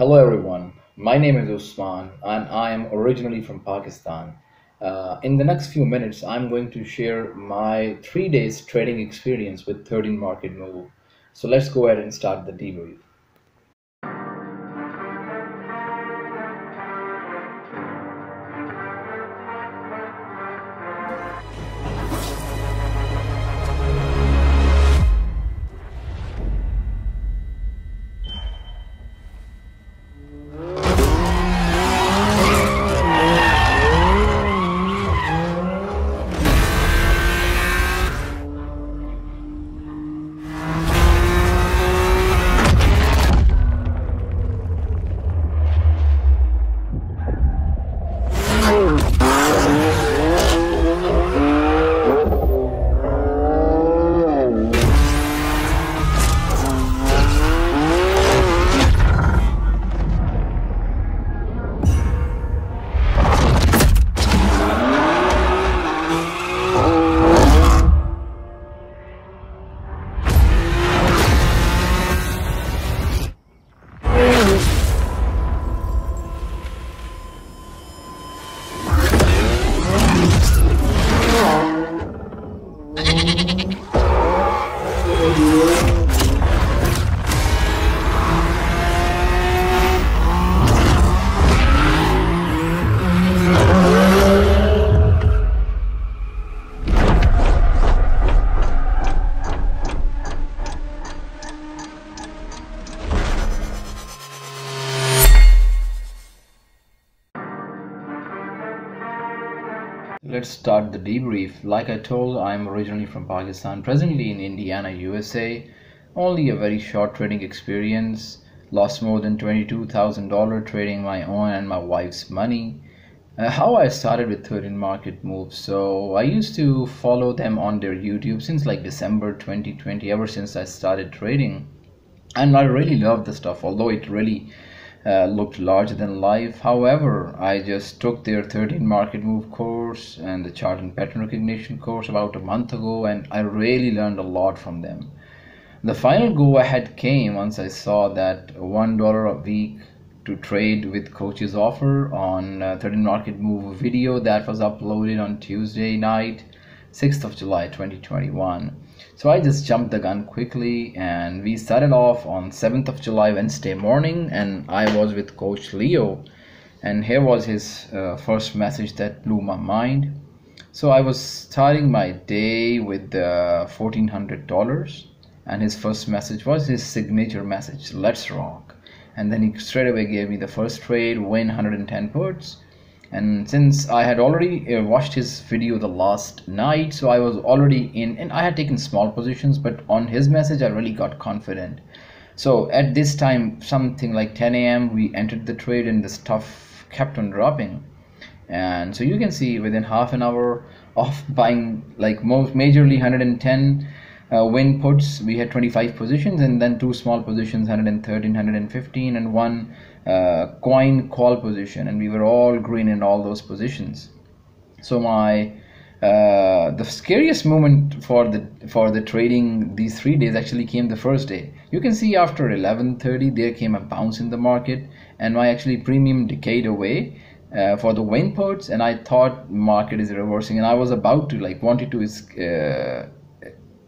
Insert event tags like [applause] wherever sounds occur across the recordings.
Hello everyone, my name is Usman and I am originally from Pakistan. Uh, in the next few minutes, I'm going to share my three days trading experience with 13 Market Move. So let's go ahead and start the debrief. Let's start the debrief. Like I told, I'm originally from Pakistan, presently in Indiana, USA. Only a very short trading experience. Lost more than $22,000 trading my own and my wife's money. Uh, how I started with 13 market moves. So I used to follow them on their YouTube since like December 2020, ever since I started trading. And I really love the stuff, although it really uh, looked larger than life. However, I just took their 13 market move course and the chart and pattern recognition course about a month ago, and I really learned a lot from them. The final go ahead came once I saw that $1 a week to trade with coaches offer on uh, 13 market move video that was uploaded on Tuesday night 6th of July 2021 so I just jumped the gun quickly and we started off on 7th of July Wednesday morning and I was with coach Leo. And here was his uh, first message that blew my mind. So I was starting my day with uh, $1400 and his first message was his signature message let's rock. And then he straight away gave me the first trade Wynn 110 puts and since I had already uh, watched his video the last night so I was already in and I had taken small positions but on his message I really got confident so at this time something like 10 a.m. we entered the trade and the stuff kept on dropping and so you can see within half an hour of [laughs] buying like most majorly 110 uh, Wynn puts we had 25 positions and then two small positions 113 115 and one uh, coin call position. And we were all green in all those positions. So my uh, the scariest moment for the for the trading these three days actually came the first day. You can see after 11:30 there came a bounce in the market and my actually premium decayed away uh, for the win puts and I thought market is reversing and I was about to like wanted to uh,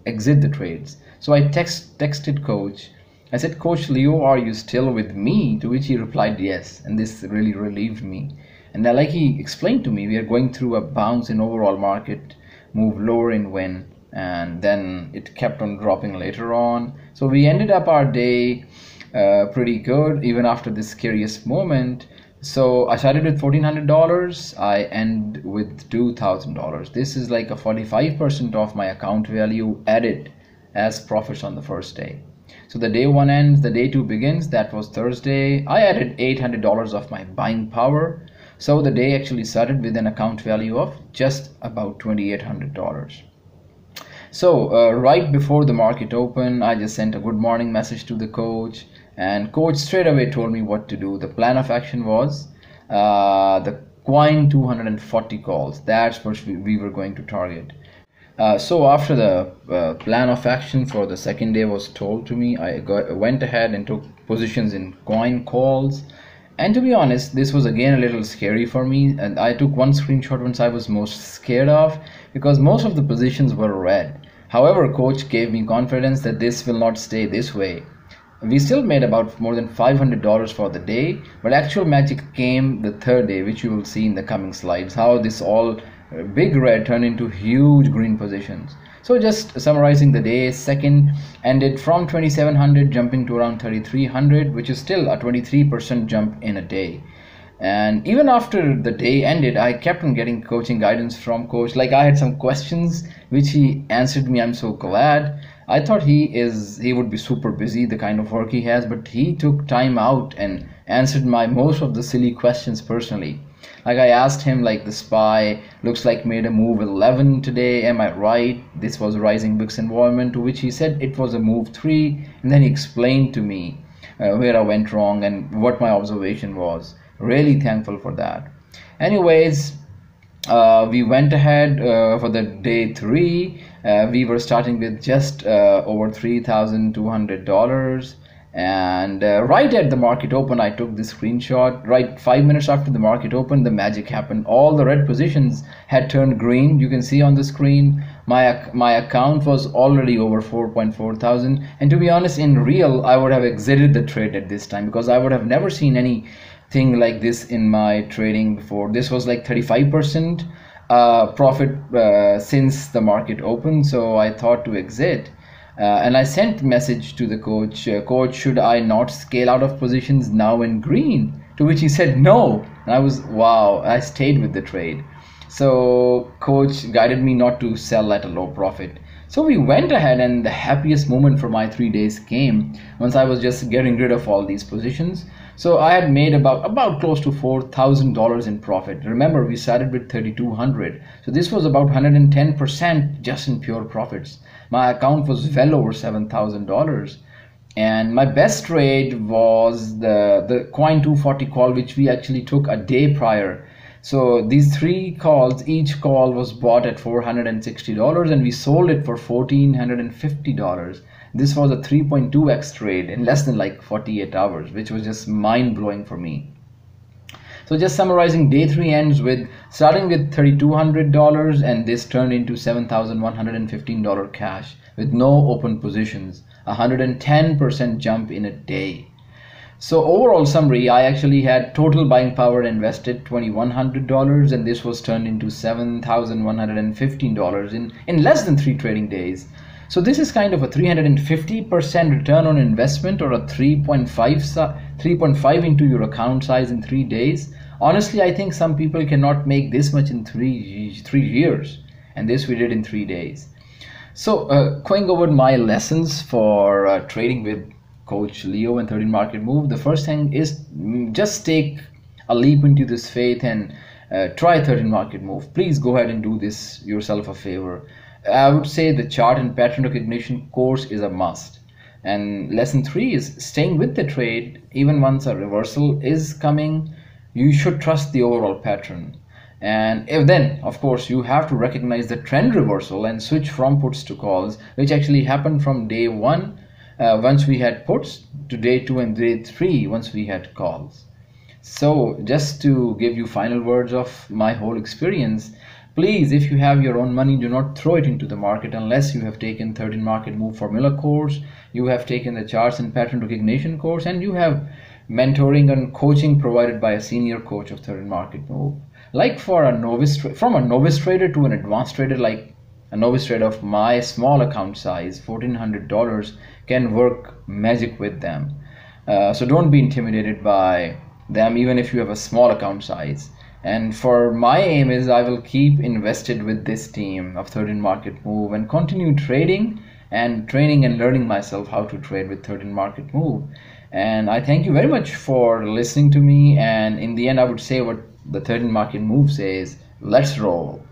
exit the trades so I text texted coach I said, Coach Leo, are you still with me? To which he replied, Yes. And this really relieved me. And like he explained to me, we are going through a bounce in overall market, move lower in Wynn, and then it kept on dropping later on. So we ended up our day uh, pretty good, even after this scariest moment. So I started with $1,400. I end with $2,000. This is like a 45% of my account value added as profits on the first day. So the day one ends, the day two begins. That was Thursday. I added $800 of my buying power. So the day actually started with an account value of just about $2,800. So uh, right before the market opened, I just sent a good morning message to the coach and coach straight away told me what to do. The plan of action was uh, the coin 240 calls. That's what we, we were going to target. Uh, so after the uh, plan of action for the second day was told to me, I got, went ahead and took positions in coin calls and to be honest this was again a little scary for me and i took one screenshot once i was most scared of because most of the positions were red. However coach gave me confidence that this will not stay this way. We still made about more than $500 for the day but actual magic came the third day which you will see in the coming slides how this all uh, big red turned into huge green positions so just summarizing the day, second ended from 2700 jumping to around 3300, which is still a 23% jump in a day. And even after the day ended, I kept on getting coaching guidance from coach. Like I had some questions which he answered me. I'm so glad. I thought he is he would be super busy, the kind of work he has, but he took time out and answered my most of the silly questions personally. Like I asked him, like the SPY looks like made a move 11 today. Am I right? This was rising VIX environment. To which he said it was a move three, and then he explained to me uh, where I went wrong and what my observation was. Really thankful for that. Anyways, uh, we went ahead uh, for the day three. Uh, we were starting with just uh, over three thousand two hundred dollars and uh, right at the market open i took this screenshot. Right five minutes after the market opened the magic happened. All the red positions had turned green. You can see on the screen my my account was already over 4.4 thousand. And to be honest in real i would have exited the trade at this time because i would have never seen anything like this in my trading before. This was like 35 percent uh, profit uh, since the market opened. So i thought to exit uh, and I sent message to the coach, uh, coach, should I not scale out of positions now in green? To which he said no. And I was wow. I stayed with the trade. So coach guided me not to sell at a low profit. So we went ahead, and the happiest moment for my three days came once I was just getting rid of all these positions. So I had made about about close to four thousand dollars in profit. Remember, we started with thirty two hundred, so this was about hundred and ten percent just in pure profits. My account was well over seven thousand dollars. And my best trade was the the coin 240 call which we actually took a day prior so these three calls each call was bought at $460 and we sold it for $1450 this was a 3.2x trade in less than like 48 hours which was just mind blowing for me so just summarizing, day three ends with starting with $3,200 and this turned into $7,115 cash with no open positions, 110% jump in a day. So overall summary, I actually had total buying power invested $2,100 and this was turned into $7,115 in, in less than three trading days. So this is kind of a 350% return on investment or a 3.5 3.5 into your account size in 3 days. Honestly, I think some people cannot make this much in 3 3 years and this we did in 3 days. So uh, going over my lessons for uh, trading with coach Leo and 13 market move, the first thing is mm, just take a leap into this faith and uh, try 13 market move. Please go ahead and do this yourself a favor I would say the chart and pattern recognition course is a must. And lesson three is staying with the trade even once a reversal is coming. You should trust the overall pattern. And if then, of course, you have to recognize the trend reversal and switch from puts to calls, which actually happened from day one uh, once we had puts to day two and day three once we had calls. So, just to give you final words of my whole experience, Please, if you have your own money, do not throw it into the market unless you have taken 13 market move formula course, you have taken the charts and pattern recognition course, and you have mentoring and coaching provided by a senior coach of 13 market move. Like for a novice, from a novice trader to an advanced trader, like a novice trader of my small account size, $1,400 can work magic with them. Uh, so don't be intimidated by them, even if you have a small account size. And for my aim is i will keep invested with this team of 13 market move and continue trading and training and learning myself how to trade with 13 market move. And i thank you very much for listening to me. And in the end i would say what the 13 market move says. Let's roll